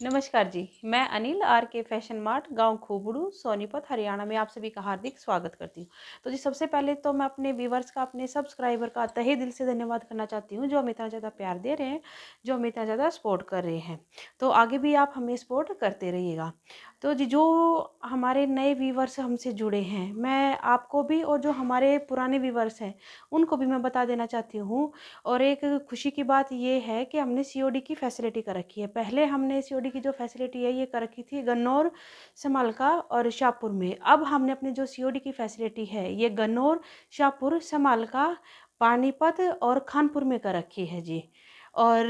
नमस्कार जी, मैं Anil R K fashion mart, गाँव खोबड़ू, सोनीपत, हरियाणा में आप सभी का हार्दिक स्वागत करती हूँ। तो जी, सबसे पहले तो मैं अपने व्यूवर्स का, अपने सब्सक्राइबर का तहे दिल से धन्यवाद करना चाहती हूँ, जो हमें इतना ज़्यादा प्यार दे रहे हैं, जो हमें इतना ज़्यादा सपोर्ट कर रहे हैं। तो आगे भी आप हमें सपोर्ट करते रहिएगा। तो जी, जो हमारे नए व्यूवर्स हमसे जुड़े हैं, मैं आपको भी और जो हमारे पुराने व्यूवर्स हैं, उनको भी मैं बता देना चाहती हूँ। और एक खुशी की बात ये है कि हमने सीओडी की फैसिलिटी कर रखी है। पहले हमने सीओडी की जो फैसिलिटी है, ये कर रखी थी गन्नौर, समालका और शाहपुर में। अब हमने अपने जो सीओडी की फैसिलिटी है, ये गन्नौर, शाहपुर, समालका, पानीपत और खानपुर में कर रखी है जी। और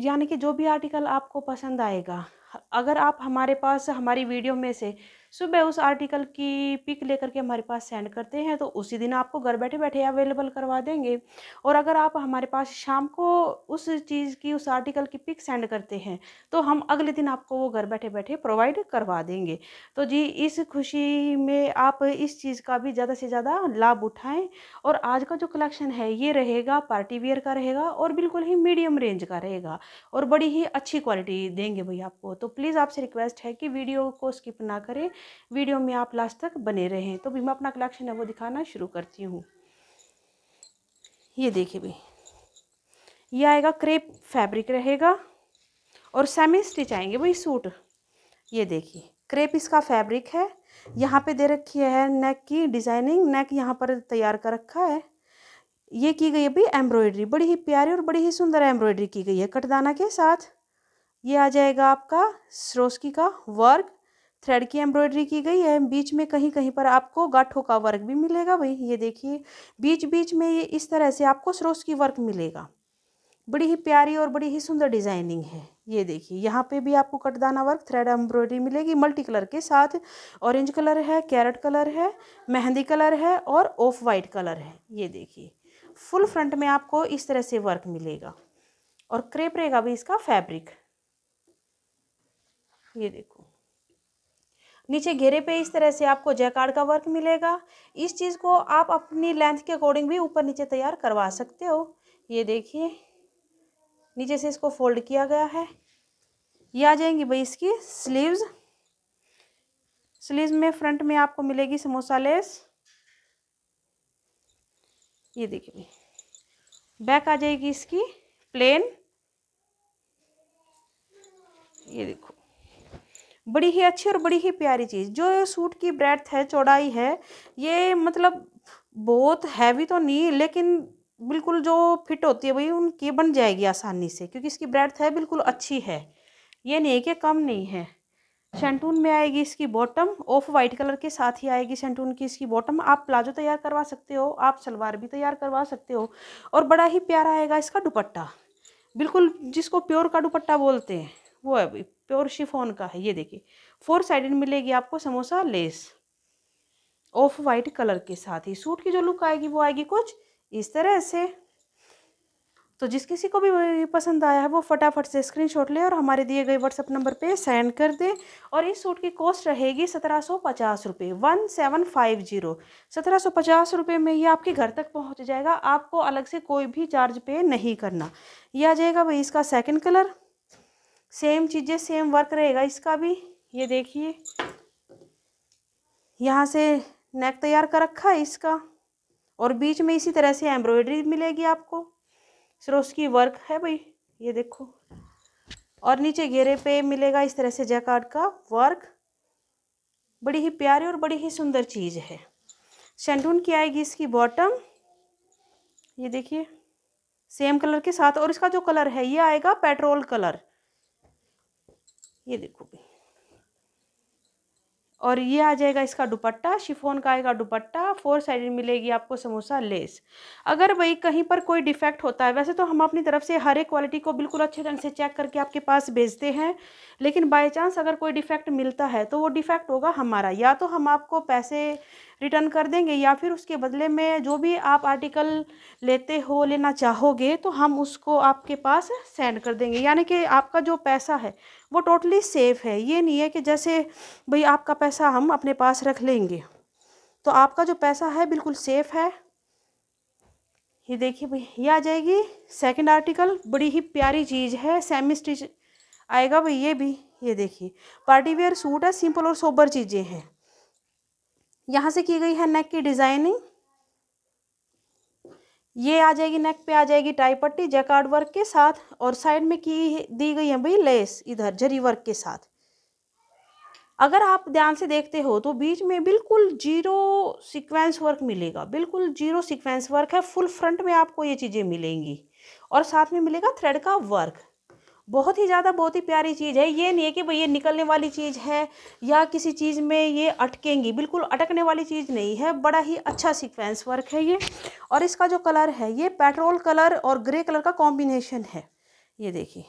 यानी कि जो भी आर्टिकल आपको पसंद आएगा अगर आप हमारे पास हमारी वीडियो में से सुबह उस आर्टिकल की पिक लेकर के हमारे पास सेंड करते हैं तो उसी दिन आपको घर बैठे बैठे अवेलेबल करवा देंगे। और अगर आप हमारे पास शाम को उस चीज़ की, उस आर्टिकल की पिक सेंड करते हैं तो हम अगले दिन आपको वो घर बैठे बैठे प्रोवाइड करवा देंगे। तो जी, इस खुशी में आप इस चीज़ का भी ज़्यादा से ज़्यादा लाभ उठाएँ। और आज का जो कलेक्शन है, ये रहेगा पार्टी वेयर का रहेगा और बिल्कुल ही मीडियम रेंज का रहेगा और बड़ी ही अच्छी क्वालिटी देंगे भाई आपको। तो प्लीज़ आपसे रिक्वेस्ट है कि वीडियो को स्किप ना करें वीडियो में आप लास्ट तक बने रहें। तो भी मैं अपना कलेक्शन है, वो दिखाना शुरू करती हूँ। ये देखिए भाई, ये आएगा क्रेप फैब्रिक रहेगा और सेमी स्टिच आएँगे भाई सूट। ये देखिए, क्रेप इसका फैब्रिक है। यहाँ पे दे रखी है नेक की डिज़ाइनिंग नेक यहाँ पर तैयार कर रखा है। ये की गई है भाई एम्ब्रॉयडरी बड़ी ही प्यारी और बड़ी ही सुंदर एम्ब्रॉयडरी की गई है, कटदाना के साथ। ये आ जाएगा आपका सरोस्की का वर्क थ्रेड की एम्ब्रॉयडरी की गई है, बीच में कहीं कहीं पर आपको गाठों का वर्क भी मिलेगा। भाई ये देखिए, बीच बीच में ये इस तरह से आपको सरोस की वर्क मिलेगा। बड़ी ही प्यारी और बड़ी ही सुंदर डिज़ाइनिंग है। ये देखिए, यहाँ पे भी आपको कटदाना वर्क, थ्रेड एम्ब्रॉयडरी मिलेगी, मल्टी कलर के साथ। ऑरेंज कलर है, कैरेट कलर है, मेहंदी कलर है और ऑफ़ वाइट कलर है। ये देखिए, फुल फ्रंट में आपको इस तरह से वर्क मिलेगा। और क्रेप रहेगा भी इसका फैब्रिक। ये देखो नीचे घेरे पे इस तरह से आपको जैकार्ड का वर्क मिलेगा। इस चीज़ को आप अपनी लेंथ के अकॉर्डिंग भी ऊपर नीचे तैयार करवा सकते हो। ये देखिए, नीचे से इसको फोल्ड किया गया है। ये आ जाएँगी भाई इसकी स्लीव्स स्लीव्स में फ्रंट में आपको मिलेगी समोसा लेस ये देखिए भाई बैक आ जाएगी इसकी प्लेन ये देखो बड़ी ही अच्छी और बड़ी ही प्यारी चीज़। जो सूट की ब्रेथ है, चौड़ाई है, ये मतलब बहुत हैवी तो नहीं, लेकिन बिल्कुल जो फिट होती है वही उनकी बन जाएगी आसानी से, क्योंकि इसकी ब्रेथ है, बिल्कुल अच्छी है। ये नहीं है कि कम नहीं है। शेंटून में आएगी इसकी बॉटम ऑफ़ वाइट कलर के साथ ही आएगी शेंटून की इसकी बॉटम आप प्लाजो तैयार करवा सकते हो, आप सलवार भी तैयार करवा सकते हो, और बड़ा ही प्यारा आएगा इसका दुपट्टा। बिल्कुल जिसको प्योर का दुपट्टा बोलते हैं। वो है प्योर शिफोन का है, ये देखिए। फोर साइडेड मिलेगी आपको samosa, lace. Off white colour के साथ ही। सूट की जो लुक आएगी, वो आएगी कुछ इस तरह से। तो जिस किसी को भी पसंद आया है, वो फटाफट से स्क्रीनशॉट ले और हमारे दिए गए व्हाट्सअप नंबर पे सेंड कर दे। और इस सूट की कॉस्ट रहेगी सत्रह सौ पचास रुपये वन सेवन फाइव ज़ीरो। सत्रह सौ पचास रुपये में ये आपके घर तक पहुँच जाएगा। आपको अलग से कोई भी चार्ज पे नहीं करना। ये आ जाएगा भाई इसका सेकंड कलर सेम चीज़ें, सेम वर्क रहेगा इसका भी। ये देखिए। यहाँ से नेक तैयार कर रखा है इसका। और बीच में इसी तरह से एम्ब्रॉयडरी मिलेगी आपको। सरोस की वर्क है भाई। ये देखो। और नीचे घेरे पे मिलेगा इस तरह से जैकार्ड का वर्क बड़ी ही प्यारी और बड़ी ही सुंदर चीज़ है। शेंटून की आएगी इसकी बॉटम ये देखिए। सेम कलर के साथ। और इसका जो कलर है, ये आएगा पेट्रोल कलर ये देखो और ये आ जाएगा इसका दुपट्टा, शिफोन का आएगा दुपट्टा, फोर साइड मिलेगी आपको समोसा, लेस। अगर भाई कहीं पर कोई डिफेक्ट होता है, वैसे तो हम अपनी तरफ़ से हर एक क्वालिटी को बिल्कुल अच्छे ढंग से चेक करके आपके पास भेजते हैं, लेकिन बाय चांस अगर कोई डिफेक्ट मिलता है तो वो डिफेक्ट होगा हमारा, या तो हम आपको पैसे रिटर्न कर देंगे या फिर उसके बदले में जो भी आप आर्टिकल लेते हो, लेना चाहोगे तो हम उसको आपके पास सेंड कर देंगे। यानी कि आपका जो पैसा है, वो टोटली सेफ़ है। ये नहीं है कि जैसे भाई आपका पैसा हम अपने पास रख लेंगे। तो आपका जो पैसा है, बिल्कुल सेफ़ है। ये देखिए भाई, ये आ जाएगी सेकंड आर्टिकल बड़ी ही प्यारी चीज़ है। सेमी स्टिच आएगा भाई, ये भी। ये देखिए पार्टी वेयर सूट है सिंपल और सोबर चीज़ें हैं। यहाँ से की गई है नेक की डिज़ाइनिंग ये आ जाएगी नेक पे, आ जाएगी टाई पट्टी जैकार्ड वर्क के साथ, और साइड में की दी गई है भाई लेस इधर, जरी वर्क के साथ। अगर आप ध्यान से देखते हो तो बीच में बिल्कुल ज़ीरो सीक्वेंस वर्क मिलेगा, बिल्कुल ज़ीरो सीक्वेंस वर्क है फुल फ्रंट में आपको ये चीज़ें मिलेंगी। और साथ में मिलेगा थ्रेड का वर्क बहुत ही ज़्यादा बहुत ही प्यारी चीज़ है। ये नहीं है कि भाई ये निकलने वाली चीज़ है या किसी चीज़ में ये अटकेंगी। बिल्कुल अटकने वाली चीज़ नहीं है। बड़ा ही अच्छा सीक्वेंस वर्क है ये। और इसका जो कलर है, ये पेट्रोल कलर और ग्रे कलर का कॉम्बिनेशन है। ये देखिए।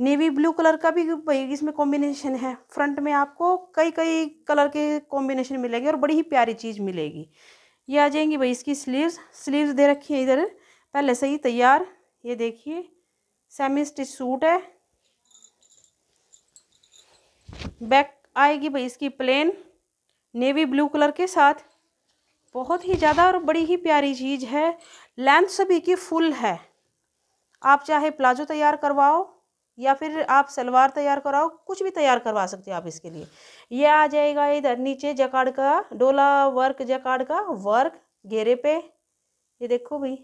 नेवी ब्लू कलर का भी भाई इसमें कॉम्बिनेशन है। फ्रंट में आपको कई कई कलर के कॉम्बिनेशन मिलेंगे और बड़ी ही प्यारी चीज़ मिलेगी। ये आ जाएँगी भाई इसकी स्लीव्स स्लीव्स दे रखी है इधर। पहले से ही तैयार। ये देखिए। सेमी स्टिच सूट है। बैक आएगी भाई इसकी प्लेन, नेवी ब्लू कलर के साथ। बहुत ही ज़्यादा और बड़ी ही प्यारी चीज़ है। लेंथ सभी की फुल है। आप चाहे प्लाजो तैयार करवाओ या फिर आप सलवार तैयार कराओ, कुछ भी तैयार करवा सकते हो आप इसके लिए। ये आ जाएगा इधर नीचे जकाड़ का, डोला वर्क जकाड़ का, वर्क, घेरे पे। ये देखो भाई।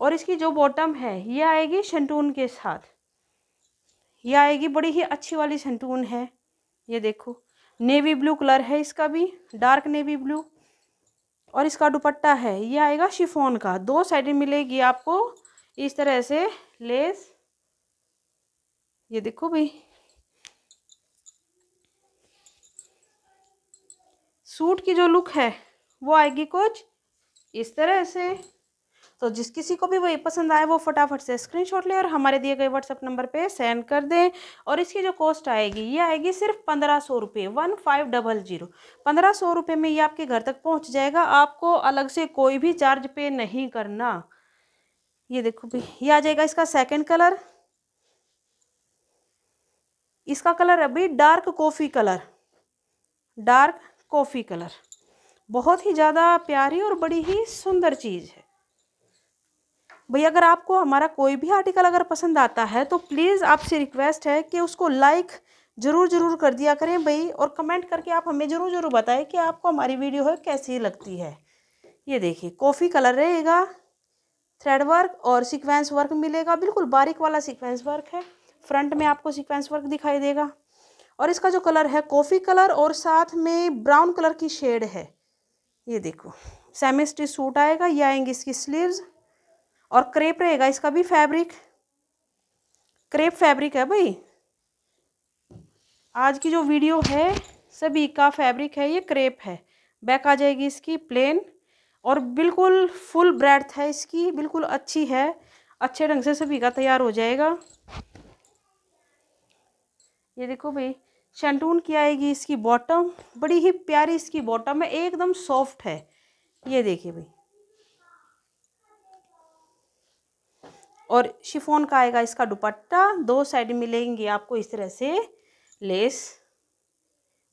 और इसकी जो बॉटम है, ये आएगी शंटून के साथ। ये आएगी बड़ी ही अच्छी वाली शंटून है, ये देखो। नेवी ब्लू कलर है इसका भी डार्क नेवी ब्लू और इसका दुपट्टा है, ये आएगा शिफोन का। दो साइड मिलेगी आपको, इस तरह से लेस ये देखो भाई। सूट की जो लुक है, वो आएगी कुछ इस तरह से। तो जिस किसी को भी वही पसंद आए, वो फटाफट से स्क्रीनशॉट ले और हमारे दिए गए व्हाट्सअप नंबर पे सेंड कर दें। और इसकी जो कॉस्ट आएगी, ये आएगी सिर्फ़ पंद्रह सौ रुपये वन फाइव डबल ज़ीरो पंद्रह सौ रुपये में ये आपके घर तक पहुँच जाएगा। आपको अलग से कोई भी चार्ज पे नहीं करना। ये देखो भाई ये आ जाएगा इसका सेकेंड कलर इसका कलर भाई dark coffee colour dark coffee colour बहुत ही ज़्यादा प्यारी और बड़ी ही सुंदर चीज़ है। भाई, अगर आपको हमारा कोई भी आर्टिकल अगर पसंद आता है तो प्लीज़ आपसे रिक्वेस्ट है कि उसको लाइक ज़रूर ज़रूर कर दिया करें भाई, और कमेंट करके आप हमें ज़रूर ज़रूर बताएँ कि आपको हमारी वीडियो है, कैसी लगती है। ये देखिए कॉफ़ी कलर रहेगा थ्रेड वर्क और सीक्वेंस वर्क मिलेगा, बिल्कुल बारीक वाला सीक्वेंस वर्क है फ्रंट में आपको सीक्वेंस वर्क दिखाई देगा। और इसका जो कलर है कॉफ़ी कलर और साथ में ब्राउन कलर की शेड है। ये देखो सेमी स्टिच सूट आएगा, ये आएँगी इसकी स्लीव्स और क्रेप रहेगा, इसका भी फैब्रिक। क्रेप फैब्रिक है भाई। आज की जो वीडियो है, सभी का फैब्रिक है, ये क्रेप है। बैक आ जाएगी इसकी, प्लेन। और बिल्कुल फुल ब्रेड है इसकी, बिल्कुल अच्छी है। अच्छे ढंग से सभी का तैयार हो जाएगा। ये देखो भाई, शैंटून की आएगी इसकी बॉटम। बड़ी ही प्यारी इसकी बॉटम है, एकदम सॉफ्ट है। ये देखिए भाई। और शिफोन का आएगा इसका दुपट्टा। दो साइड मिलेंगे आपको इस तरह से लेस।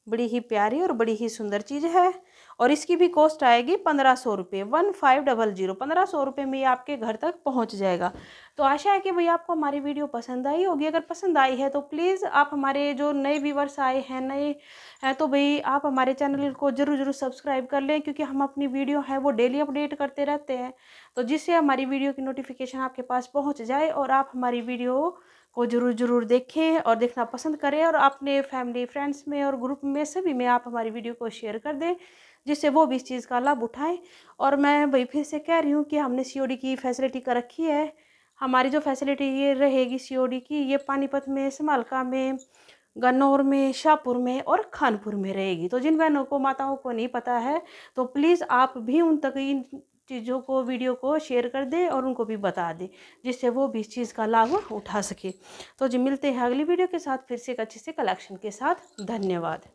बड़ी ही प्यारी और बड़ी ही सुंदर चीज़ है। और इसकी भी कॉस्ट आएगी पंद्रह सौ रुपये वन फाइव डबल ज़ीरो, पंद्रह सौ रुपये में ये आपके घर तक पहुँच जाएगा। तो आशा है कि भाई आपको हमारी वीडियो पसंद आई होगी। अगर पसंद आई है तो प्लीज़ आप हमारे जो नए व्यूवर्स आए हैं, नए हैं तो भाई आप हमारे चैनल को ज़रूर ज़रूर सब्सक्राइब कर लें, क्योंकि हम अपनी वीडियो है, वो डेली अपडेट करते रहते हैं। तो जिससे हमारी वीडियो की नोटिफिकेशन आपके पास पहुँच जाए और आप हमारी वीडियो को ज़रूर ज़रूर देखें और देखना पसंद करें और अपने फैमिली फ्रेंड्स में और ग्रुप में सभी में आप हमारी वीडियो को शेयर कर दें। जिससे वो भी इस चीज़ का लाभ उठाएँ। और मैं भाई फिर से कह रही हूँ कि हमने सीओडी की फैसिलिटी कर रखी है। हमारी जो फैसिलिटी ये रहेगी सीओडी की, ये पानीपत में, समालका में, गन्नौर में, शाहपुर में और खानपुर में रहेगी। तो जिन बहनों को, माताओं को नहीं पता है तो प्लीज़ आप भी उन तक इन चीज़ों को, वीडियो को शेयर कर दें और उनको भी बता दें, जिससे वो भी इस चीज़ का लाभ उठा सके। तो जी, मिलते हैं अगली वीडियो के साथ, फिर से एक अच्छे से कलेक्शन के साथ। धन्यवाद।